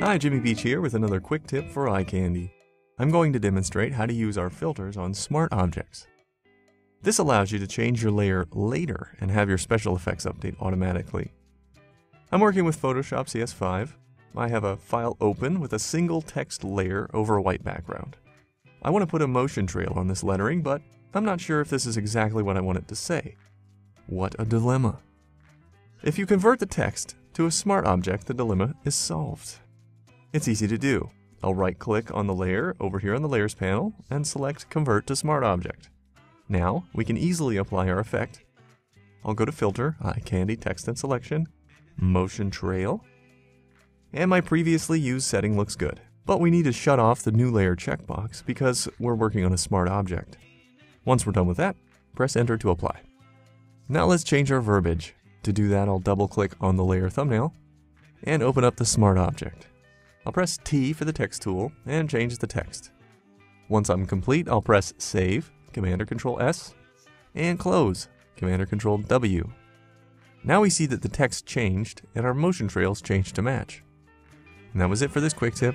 Hi, Jimmy Beech here with another quick tip for eye candy. I'm going to demonstrate how to use our filters on smart objects. This allows you to change your layer later and have your special effects update automatically. I'm working with Photoshop CS5. I have a file open with a single text layer over a white background. I want to put a motion trail on this lettering, but I'm not sure if this is exactly what I want it to say. What a dilemma. If you convert the text to a smart object, the dilemma is solved. It's easy to do. I'll right click on the layer over here on the Layers panel and select Convert to Smart Object. Now we can easily apply our effect. I'll go to Filter, Eye Candy Text and Selection, Motion Trail, and my previously used setting looks good. But we need to shut off the New Layer checkbox because we're working on a smart object. Once we're done with that, press Enter to apply. Now let's change our verbiage. To do that, I'll double click on the layer thumbnail and open up the smart object. I'll press T for the text tool and change the text. Once I'm complete, I'll press Save, Command or Control S, and Close, Command or Control W. Now we see that the text changed and our motion trails changed to match. And that was it for this quick tip.